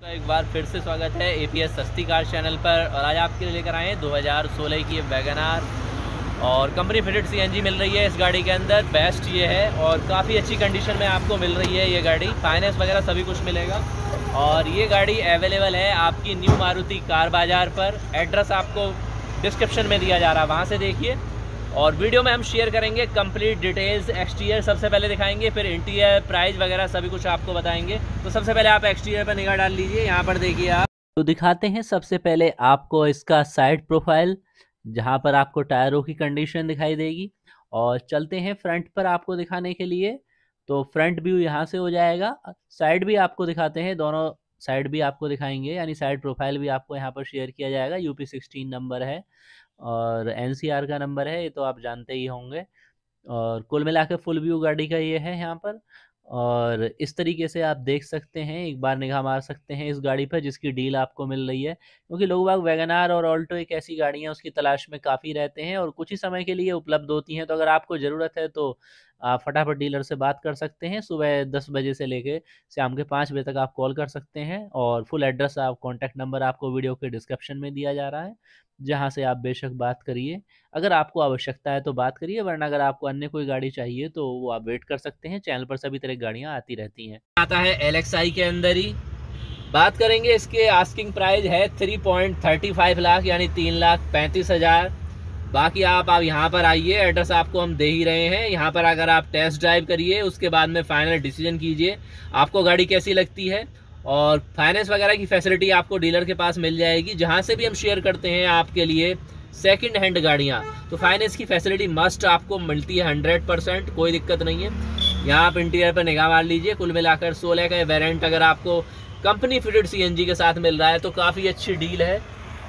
तो एक बार फिर से स्वागत है एपीएस सस्ती कार चैनल पर। और आज आपके लिए लेकर आए हैं 2016 की वैगन आर और कंपनी फिटेड सीएनजी मिल रही है इस गाड़ी के अंदर, बेस्ट ये है। और काफ़ी अच्छी कंडीशन में आपको मिल रही है ये गाड़ी। फाइनेंस वगैरह सभी कुछ मिलेगा। और ये गाड़ी अवेलेबल है आपकी न्यू मारुति कार बाज़ार पर। एड्रेस आपको डिस्क्रिप्शन में दिया जा रहा है। वहाँ से देखिए। और वीडियो में हम शेयर करेंगे कंप्लीट डिटेल्स एक्सटीरियर सबसे पहले दिखाएँगे, फिर इंटीरियर प्राइस वगैरह सभी कुछ आपको बताएँगे। तो सबसे पहले आप एक्सटीरियर पर निगाह डाल लीजिए, यहाँ पर देखिए आप। तो दिखाते हैं सबसे पहले आपको इसका साइड प्रोफ़ाइल जहाँ पर आपको टायरों की कंडीशन दिखाई देगी। और चलते हैं फ्रंट पर आपको दिखाने के लिए। तो फ्रंट व्यू यहाँ से हो जाएगा। साइड भी आपको दिखाते हैं, दोनों साइड भी आपको दिखाएँगे, यानी साइड प्रोफ़ाइल भी आपको यहाँ पर शेयर किया जाएगा। यूपी सिक्सटीन नंबर है। और एनसीआर का नंबर है, ये तो आप जानते ही होंगे। और कुल मिला के फुल व्यू गाड़ी का ये है यहाँ पर। और इस तरीके से आप देख सकते हैं, एक बार निगाह मार सकते हैं इस गाड़ी पर, जिसकी डील आपको मिल रही है। क्योंकि लोग बाग वैगनार और ऑल्टो एक ऐसी गाड़ियाँ उसकी तलाश में काफ़ी रहते हैं और कुछ ही समय के लिए उपलब्ध होती हैं। तो अगर आपको ज़रूरत है तो आप फटाफट डीलर से बात कर सकते हैं, सुबह दस बजे से लेके शाम के पाँच बजे तक आप कॉल कर सकते हैं और फुल एड्रेस आप, कॉन्टैक्ट नंबर आपको वीडियो के डिस्क्रिप्शन में दिया जा रहा है, जहाँ से आप बेशक बात करिए। अगर आपको आवश्यकता है तो बात करिए, वरना अगर आपको अन्य कोई गाड़ी चाहिए तो वो आप वेट कर सकते हैं, चैनल पर सभी तरह की गाड़ियाँ आती रहती हैं। आता है एलएक्सआई के अंदर ही। बात करेंगे इसके आस्किंग प्राइस है three point thirty five lakh यानी तीन लाख पैंतीस हज़ार। बाकी आप आप यहाँ पर आइए एड्रेस आपको हम दे ही रहे हैं। यहाँ पर अगर आप टेस्ट ड्राइव करिए, उसके बाद में फाइनल डिसीज़न कीजिए। आपको गाड़ी कैसी लगती है? और फाइनेंस वगैरह की फैसिलिटी आपको डीलर के पास मिल जाएगी। जहाँ से भी हम शेयर करते हैं आपके लिए सेकंड हैंड गाड़ियाँ। तो फाइनेंस की फैसिलिटी मस्ट आपको मिलती है हंड्रेड परसेंट कोई दिक्कत नहीं है। यहाँ आप इंटीरियर पर निगाह मार लीजिए, कुल मिलाकर सोलह का वेरेंट अगर आपको कंपनी फिटेड सीएनजी के साथ मिल रहा है तो काफ़ी अच्छी डील है।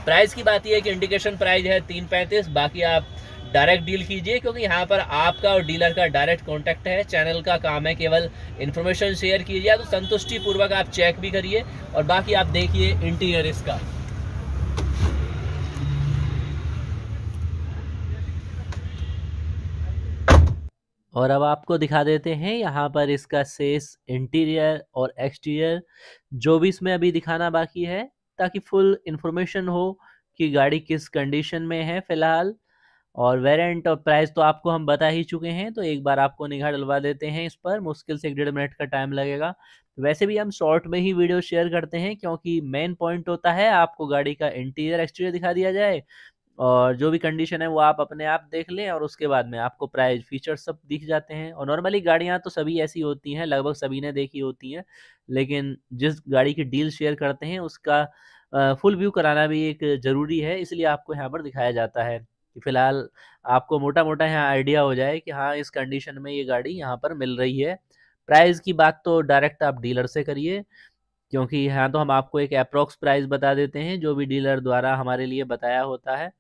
प्राइस की बात यह है कि इंडिकेशन प्राइस है तीन पैंतीस, बाकी आप डायरेक्ट डील कीजिए, क्योंकि यहाँ पर आपका और डीलर का डायरेक्ट कांटेक्ट है चैनल का काम है, केवल इन्फॉर्मेशन शेयर कीजिए तो संतुष्टि पूर्वक आप चेक भी करिए, और बाकी आप देखिए इंटीरियर इसका। और अब आपको दिखा देते हैं यहाँ पर इसका सेस इंटीरियर और एक्सटीरियर जो भी इसमें अभी दिखाना बाकी है। ताकि फुल इंफॉर्मेशन हो कि गाड़ी किस कंडीशन में है फ़िलहाल। और वेरिएंट और प्राइस तो आपको हम बता ही चुके हैं तो एक बार आपको निगाह डलवा देते हैं इस पर, मुश्किल से एक डेढ़ मिनट का टाइम लगेगा। वैसे भी हम शॉर्ट में ही वीडियो शेयर करते हैं, क्योंकि मेन पॉइंट होता है आपको गाड़ी का इंटीरियर एक्सटीरियर दिखा दिया जाए और जो भी कंडीशन है वो आप अपने आप देख लें और उसके बाद में आपको प्राइस फीचर सब दिख जाते हैं और नॉर्मली गाड़ियाँ तो सभी ऐसी होती हैं लगभग सभी ने देखी होती हैं लेकिन जिस गाड़ी की डील शेयर करते हैं उसका फुल व्यू कराना भी एक ज़रूरी है इसलिए आपको यहाँ पर दिखाया जाता है कि फ़िलहाल आपको मोटा-मोटा यहाँ आइडिया हो जाए कि हाँ, इस कंडीशन में ये गाड़ी यहाँ पर मिल रही है। प्राइस की बात तो डायरेक्ट आप डीलर से करिए, क्योंकि यहाँ तो हम आपको एक अप्रॉक्स प्राइस बता देते हैं, जो भी डीलर द्वारा हमारे लिए बताया होता है।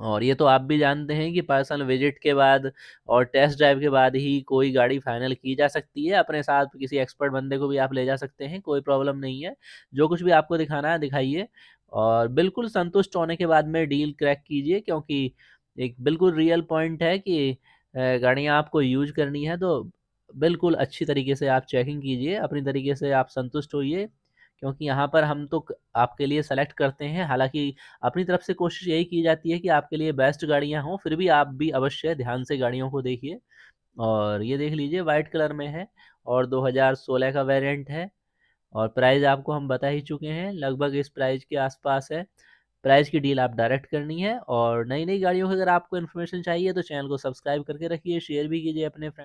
और ये तो आप भी जानते हैं कि पर्सनल विज़िट के बाद और टेस्ट ड्राइव के बाद ही कोई गाड़ी फाइनल की जा सकती है। अपने साथ किसी एक्सपर्ट बंदे को भी आप ले जा सकते हैं, कोई प्रॉब्लम नहीं है। जो कुछ भी आपको दिखाना है दिखाइए और बिल्कुल संतुष्ट होने के बाद में डील क्रैक कीजिए क्योंकि एक बिल्कुल रियल पॉइंट है कि गाड़ियाँ आपको यूज़ करनी है तो बिल्कुल अच्छी तरीके से आप चेकिंग कीजिए, अपनी तरीके से आप संतुष्ट होइए क्योंकि यहाँ पर हम तो आपके लिए सेलेक्ट करते हैं। हालाँकि अपनी तरफ़ से कोशिश यही की जाती है कि आपके लिए बेस्ट गाड़ियाँ हों, फिर भी आप भी अवश्य ध्यान से गाड़ियों को देखिए। और ये देख लीजिए वाइट कलर में है और 2016 का वेरिएंट है और प्राइस आपको हम बता ही चुके हैं लगभग इस प्राइस के आसपास है। प्राइस की डील आप डायरेक्ट करनी है और नई नई गाड़ियों की अगर आपको इन्फॉर्मेशन चाहिए तो चैनल को सब्सक्राइब करके रखिए शेयर भी कीजिए अपने फ्रेंड